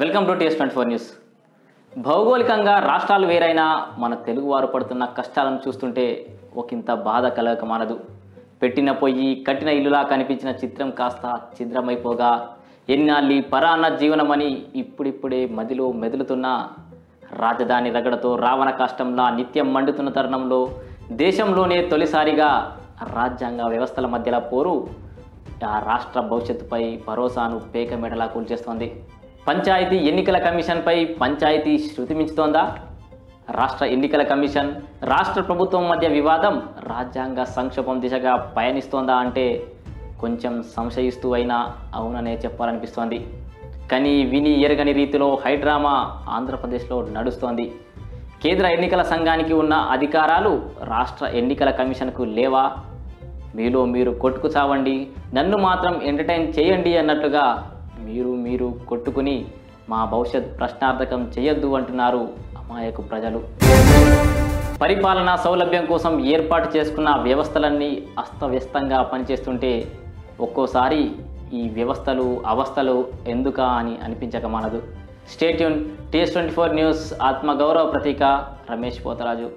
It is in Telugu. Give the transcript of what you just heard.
Welcome to TS twenty four news. భౌగోళికంగా రాష్ట్రాలు వేరైనా మన తెలుగువారు పడుతున్న కష్టాలను చూస్తుంటే ఒకంత బాధ కలగక మానదు పెట్టిన పొయ్యి కట్టిన ఇల్లులా కనిపించిన చిత్రం కాస్త ఛిద్రమైపోగా ఎన్నాళ్ళి పరాన్న జీవనమని ఇప్పుడిప్పుడే మదిలో మెదులుతున్న రాజధాని రగడతో రావణ కష్టంలా నిత్యం మండుతున్న తరుణంలో దేశంలోనే తొలిసారిగా రాజ్యాంగ వ్యవస్థల మధ్యల పోరు ఆ రాష్ట్ర భవిష్యత్తుపై భరోసాను పేక మెడలా కూల్చేస్తోంది. పంచాయతీ ఎన్నికల కమిషన్పై పంచాయతీ శృతి మించుతోందా? రాష్ట్ర ఎన్నికల కమిషన్ రాష్ట్ర ప్రభుత్వం మధ్య వివాదం రాజ్యాంగ సంక్షోభం దిశగా పయనిస్తోందా అంటే కొంచెం సంశయిస్తూ అయినా అవుననే చెప్పాలనిపిస్తోంది. కానీ విని ఎరగని రీతిలో హైడ్రామా ఆంధ్రప్రదేశ్లో నడుస్తోంది. కేంద్ర ఎన్నికల సంఘానికి ఉన్న అధికారాలు రాష్ట్ర ఎన్నికల కమిషన్కు లేవా? మీలో మీరు కొట్టుకు చావండి నన్ను మాత్రం ఎంటర్టైన్ చేయండి అన్నట్లుగా మీరు మీరు కొట్టుకుని మా భవిష్యత్ ప్రశ్నార్థకం చేయొద్దు అంటున్నారు అమాయక ప్రజలు. పరిపాలనా సౌలభ్యం కోసం ఏర్పాటు చేసుకున్న వ్యవస్థలన్నీ అస్తవ్యస్తంగా పనిచేస్తుంటే ఒక్కోసారి ఈ వ్యవస్థలు అవస్థలు ఎందుకా అని అనిపించక మనదు. Stay tuned TS twenty four news ఆత్మగౌరవ ప్రతీక రమేష్ పోతరాజు.